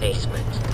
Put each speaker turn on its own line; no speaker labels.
basement.